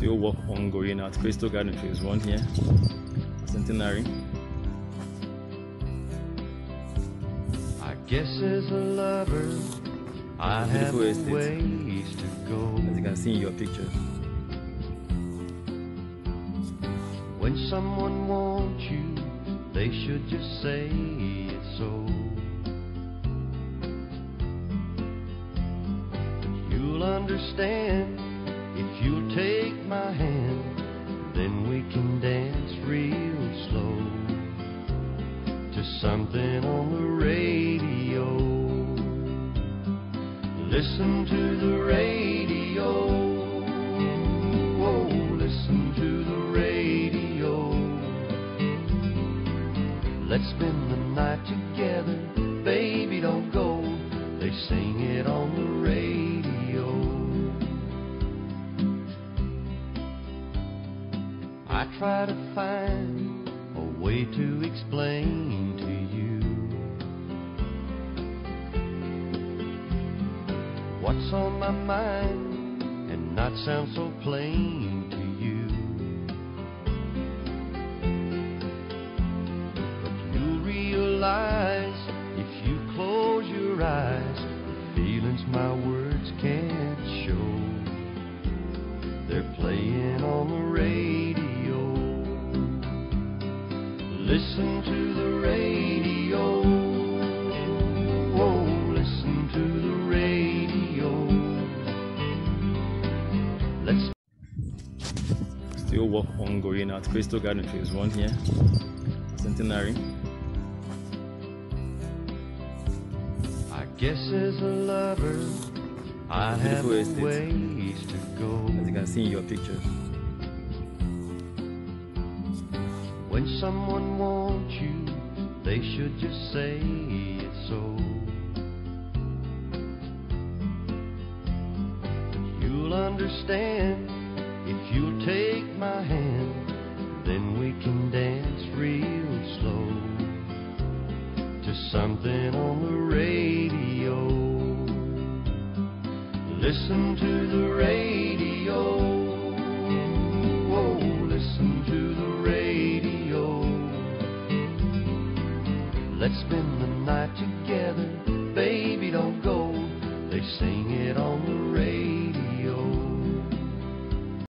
Still work ongoing at Crystal Garden Phase 1 here, Centenary. I guess as a lover, I have estate. ways to go. As you can see in your pictures. When someone wants you, they should just say it so. You'll understand if you'll take my hand, then we can dance real slow to something on the radio. Listen to the radio. Listen to the radio. Let's spend the night together. Baby, don't go. They sing it on the radio. Try to find a way to explain to you what's on my mind and not sound so plain to you. But you'll realize if you close your eyes, the feelings my words can't show. They're playing on the radio. Listen to the radio. Oh, listen to the radio. Let's Still work ongoing at Crystal Garden Phase 1 here, Centenary. I guess as a lover, I have a ways to go. As you can see in your pictures. When someone wants you, they should just say it so. You'll understand if you'll take my hand, then we can dance real slow to something on the radio. Listen to the radio. Let's spend the night together. Baby, don't